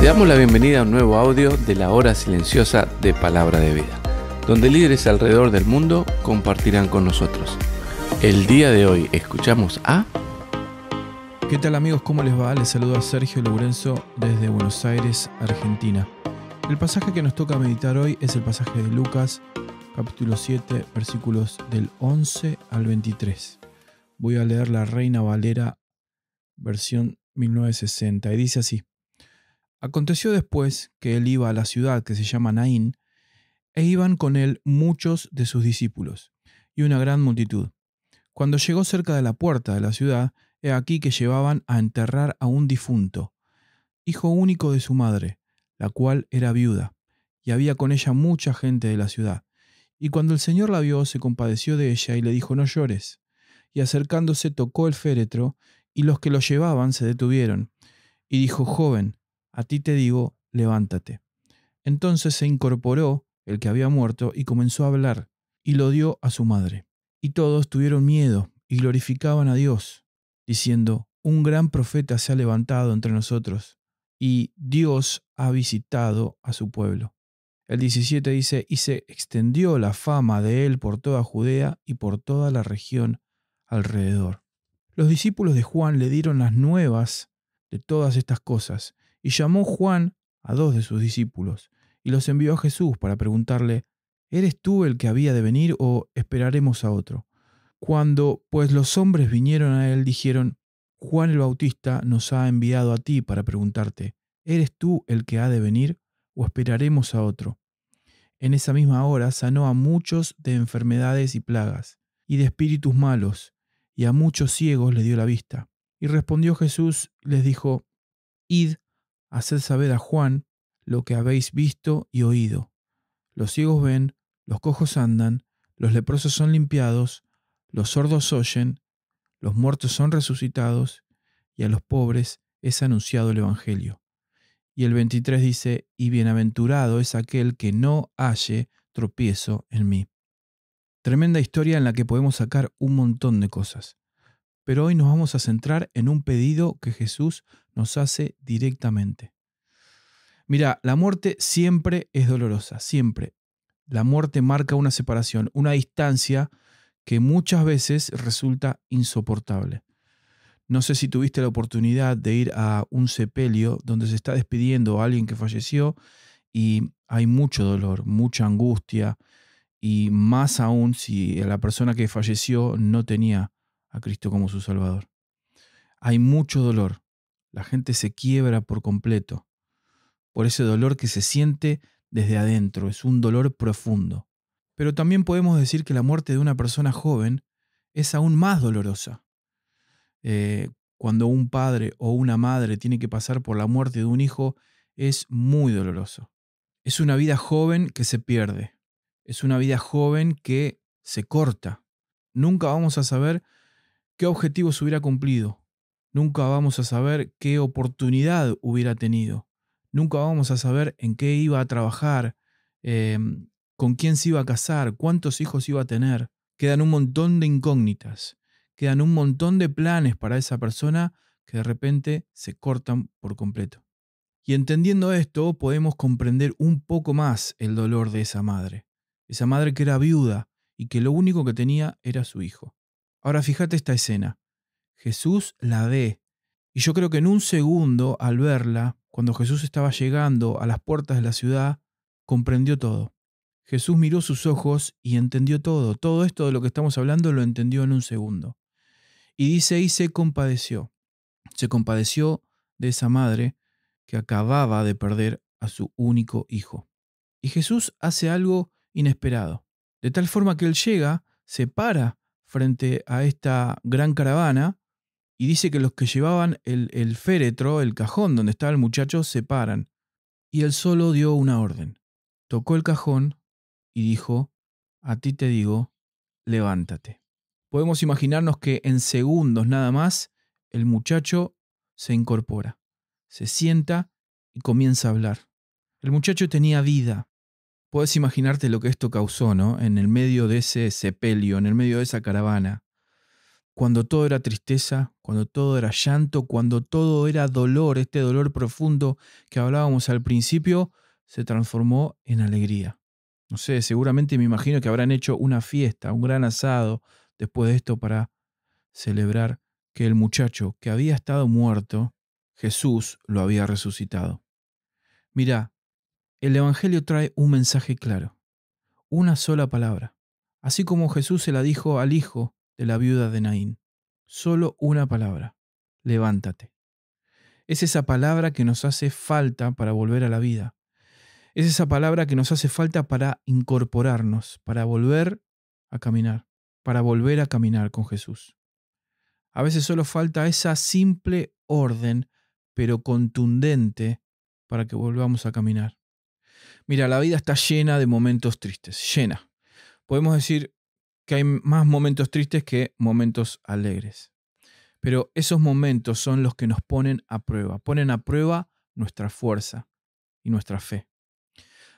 Te damos la bienvenida a un nuevo audio de la hora silenciosa de Palabra de Vida, donde líderes alrededor del mundo compartirán con nosotros. El día de hoy escuchamos a... ¿Qué tal amigos? ¿Cómo les va? Les saludo a Sergio Lourenzo desde Buenos Aires, Argentina. El pasaje que nos toca meditar hoy es el pasaje de Lucas, capítulo 7, versículos del 11 al 23. Voy a leer la Reina Valera, versión 1960, y dice así. Aconteció después que él iba a la ciudad que se llama Naín, e iban con él muchos de sus discípulos, y una gran multitud. Cuando llegó cerca de la puerta de la ciudad, he aquí que llevaban a enterrar a un difunto, hijo único de su madre, la cual era viuda, y había con ella mucha gente de la ciudad. Y cuando el Señor la vio, se compadeció de ella y le dijo, no llores. Y acercándose tocó el féretro, y los que lo llevaban se detuvieron. Y dijo, joven, a ti te digo, levántate. Entonces se incorporó el que había muerto y comenzó a hablar, y lo dio a su madre. Y todos tuvieron miedo y glorificaban a Dios, diciendo, un gran profeta se ha levantado entre nosotros, y Dios ha visitado a su pueblo. El 17 dice, y se extendió la fama de él por toda Judea y por toda la región alrededor. Los discípulos de Juan le dieron las nuevas de todas estas cosas, y llamó Juan a dos de sus discípulos, y los envió a Jesús para preguntarle, ¿Eres tú el que había de venir o esperaremos a otro? Cuando pues los hombres vinieron a él, dijeron, Juan el Bautista nos ha enviado a ti para preguntarte, ¿eres tú el que ha de venir o esperaremos a otro? En esa misma hora sanó a muchos de enfermedades y plagas, y de espíritus malos, y a muchos ciegos le dio la vista. Y respondió Jesús les dijo, Id haced saber a Juan lo que habéis visto y oído. Los ciegos ven, los cojos andan, los leprosos son limpiados, los sordos oyen, los muertos son resucitados, y a los pobres es anunciado el Evangelio. Y el 23 dice, y bienaventurado es aquel que no halle tropiezo en mí. Tremenda historia en la que podemos sacar un montón de cosas. Pero hoy nos vamos a centrar en un pedido que Jesús nos hace directamente. Mira, la muerte siempre es dolorosa, siempre. La muerte marca una separación, una distancia que muchas veces resulta insoportable. No sé si tuviste la oportunidad de ir a un sepelio donde se está despidiendo a alguien que falleció y hay mucho dolor, mucha angustia y más aún si la persona que falleció no tenía a Cristo como su Salvador. Hay mucho dolor. La gente se quiebra por completo por ese dolor que se siente desde adentro. Es un dolor profundo. Pero también podemos decir que la muerte de una persona joven es aún más dolorosa. Eh, cuando un padre o una madre tiene que pasar por la muerte de un hijo, es muy doloroso. Es una vida joven que se pierde. Es una vida joven que se corta. Nunca vamos a saber qué objetivos hubiera cumplido. Nunca vamos a saber qué oportunidad hubiera tenido. Nunca vamos a saber en qué iba a trabajar, em, con quién se iba a casar, cuántos hijos iba a tener. Quedan un montón de incógnitas. Quedan un montón de planes para esa persona que de repente se cortan por completo. Y entendiendo esto, podemos comprender un poco más el dolor de esa madre. Esa madre que era viuda y que lo único que tenía era su hijo. Ahora fíjate esta escena. Jesús la ve. Y yo creo que en un segundo, al verla, cuando Jesús estaba llegando a las puertas de la ciudad, comprendió todo. Jesús miró sus ojos y entendió todo. Todo esto de lo que estamos hablando lo entendió en un segundo. Y dice, y se compadeció. Se compadeció de esa madre que acababa de perder a su único hijo. Y Jesús hace algo inesperado. De tal forma que él llega, se para frente a esta gran caravana y dice que los que llevaban el, féretro, el cajón donde estaba el muchacho, se paran. Y él solo dio una orden. Tocó el cajón y dijo, a ti te digo, levántate. Podemos imaginarnos que en segundos nada más el muchacho se incorpora, se sienta y comienza a hablar. El muchacho tenía vida, Puedes imaginarte lo que esto causó, ¿no? En el medio de ese sepelio, en el medio de esa caravana. cuando todo era tristeza, cuando todo era llanto, cuando todo era dolor, este dolor profundo que hablábamos al principio, se transformó en alegría. No sé, seguramente me imagino que habrán hecho una fiesta, un gran asado después de esto para celebrar que el muchacho que había estado muerto, Jesús lo había resucitado. Mira, el Evangelio trae un mensaje claro, una sola palabra, así como Jesús se la dijo al hijo de la viuda de Naín. Solo una palabra, levántate. Es esa palabra que nos hace falta para volver a la vida. Es esa palabra que nos hace falta para incorporarnos, para volver a caminar, para volver a caminar con Jesús. A veces solo falta esa simple orden, pero contundente, para que volvamos a caminar. Mira, la vida está llena de momentos tristes, llena. Podemos decir que hay más momentos tristes que momentos alegres. Pero esos momentos son los que nos ponen a prueba, ponen a prueba nuestra fuerza y nuestra fe.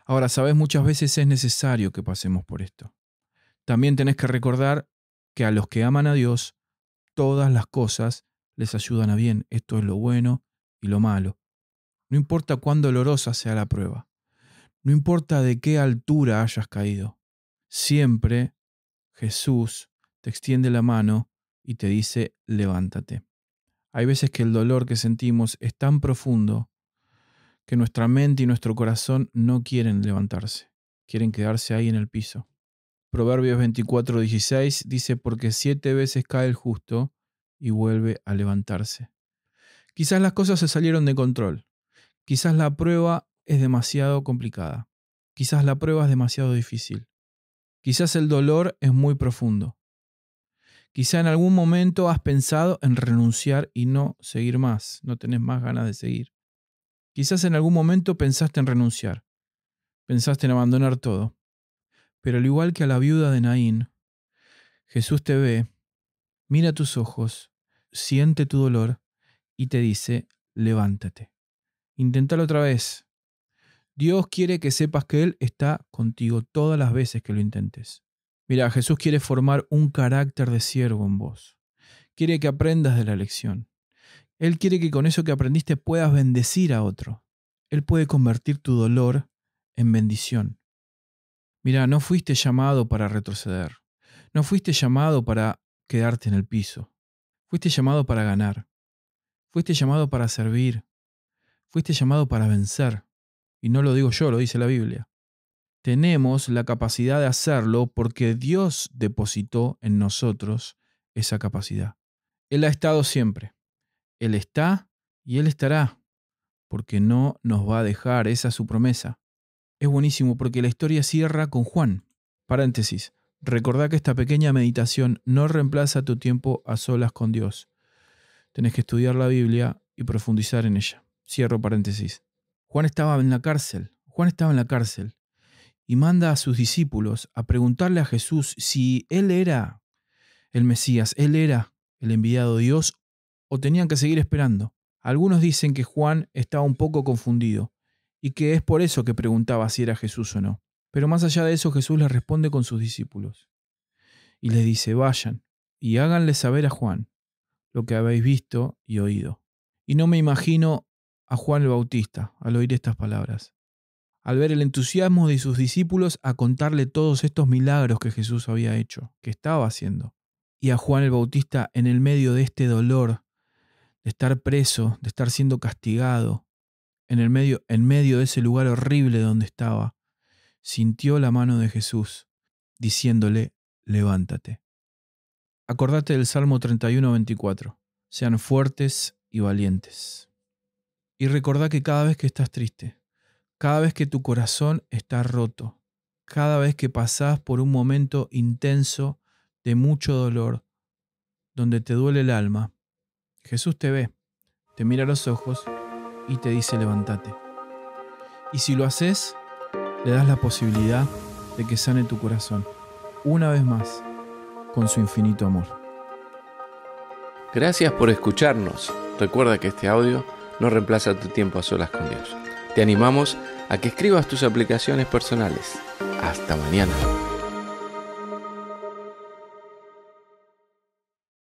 Ahora, sabes, muchas veces es necesario que pasemos por esto. También tenés que recordar que a los que aman a Dios, todas las cosas les ayudan a bien. Esto es lo bueno y lo malo. No importa cuán dolorosa sea la prueba. No importa de qué altura hayas caído. Siempre Jesús te extiende la mano y te dice, levántate. Hay veces que el dolor que sentimos es tan profundo que nuestra mente y nuestro corazón no quieren levantarse, quieren quedarse ahí en el piso. Proverbios 24, 16 dice, porque siete veces cae el justo y vuelve a levantarse. Quizás las cosas se salieron de control. Quizás la prueba es demasiado complicada. Quizás la prueba es demasiado difícil. Quizás el dolor es muy profundo. Quizá en algún momento has pensado en renunciar y no seguir más, no tenés más ganas de seguir. Quizás en algún momento pensaste en renunciar, pensaste en abandonar todo. Pero al igual que a la viuda de Naín, Jesús te ve, mira tus ojos, siente tu dolor y te dice, levántate. Inténtalo otra vez. Dios quiere que sepas que Él está contigo todas las veces que lo intentes. Mira, Jesús quiere formar un carácter de siervo en vos. Quiere que aprendas de la lección. Él quiere que con eso que aprendiste puedas bendecir a otro. Él puede convertir tu dolor en bendición. Mira, no fuiste llamado para retroceder. No fuiste llamado para quedarte en el piso. Fuiste llamado para ganar. Fuiste llamado para servir. Fuiste llamado para vencer. Y no lo digo yo, lo dice la Biblia. Tenemos la capacidad de hacerlo porque Dios depositó en nosotros esa capacidad. Él ha estado siempre. Él está y Él estará, porque no nos va a dejar, esa es su promesa es buenísimo porque la historia cierra con Juan. Paréntesis. Recordá que esta pequeña meditación no reemplaza tu tiempo a solas con Dios. Tenés que estudiar la Biblia y profundizar en ella. Cierro paréntesis. Juan estaba en la cárcel. Juan estaba en la cárcel y manda a sus discípulos a preguntarle a Jesús si él era el Mesías, él era el enviado de Dios o tenían que seguir esperando. Algunos dicen que Juan estaba un poco confundido y que es por eso que preguntaba si era Jesús o no. Pero más allá de eso, Jesús les responde con sus discípulos y les dice, vayan y háganle saber a Juan lo que habéis visto y oído. Y no me imagino a Juan el Bautista al oír estas palabras, al ver el entusiasmo de sus discípulos a contarle todos estos milagros que Jesús había hecho, que estaba haciendo, y a Juan el Bautista en el medio de este dolor, de estar preso, de estar siendo castigado, en, el medio, en medio de ese lugar horrible donde estaba, sintió la mano de Jesús, diciéndole, levántate. Acordate del Salmo 31, 24. Sean fuertes y valientes. Y recordá que cada vez que estás triste, cada vez que tu corazón está roto, cada vez que pasás por un momento intenso de mucho dolor, donde te duele el alma, Jesús te ve, te mira a los ojos y te dice levántate. Y si lo haces, le das la posibilidad de que sane tu corazón, una vez más, con su infinito amor. Gracias por escucharnos. Recuerda que este audio no reemplaza tu tiempo a solas con Dios. Te animamos a que escribas tus aplicaciones personales. Hasta mañana.